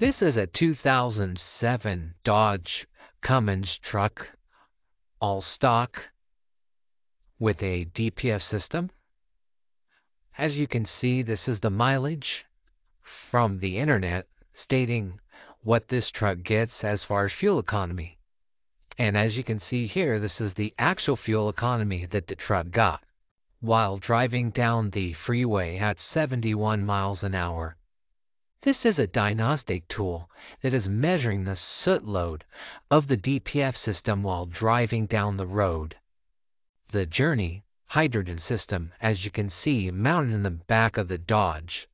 This is a 2007 Dodge Cummins truck, all stock, with a DPF system. As you can see, this is the mileage from the internet stating what this truck gets as far as fuel economy. And as you can see here, this is the actual fuel economy that the truck got while driving down the freeway at 71 miles an hour. This is a diagnostic tool that is measuring the soot load of the DPF system while driving down the road. The Journey hydrogen system, as you can see, mounted in the back of the Dodge.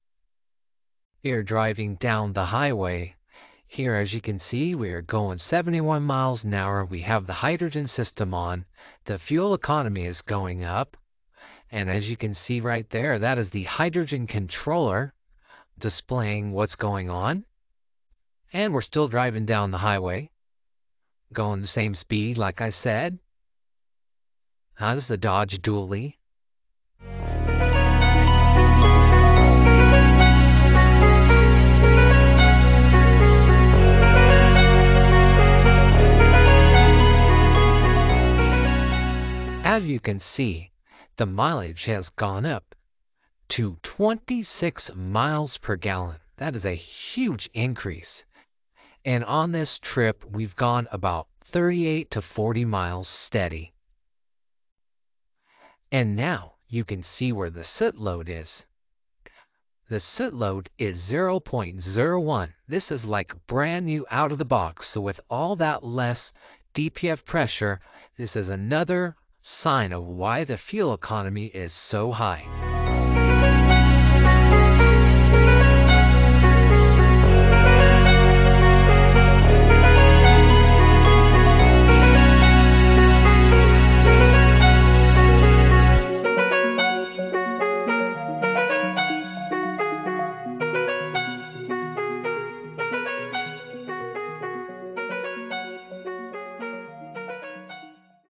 Here driving down the highway. Here, as you can see, we are going 71 miles an hour. We have the hydrogen system on. The fuel economy is going up. And as you can see right there, that is the hydrogen controller displaying what's going on. And we're still driving down the highway, going the same speed, like I said. How's the Dodge Dually. As you can see, the mileage has gone up to 26 miles per gallon. That is a huge increase. And on this trip, we've gone about 38 to 40 miles steady. And now you can see where the soot load is. The soot load is 0.01. This is like brand new out of the box. So with all that less DPF pressure, this is another sign of why the fuel economy is so high.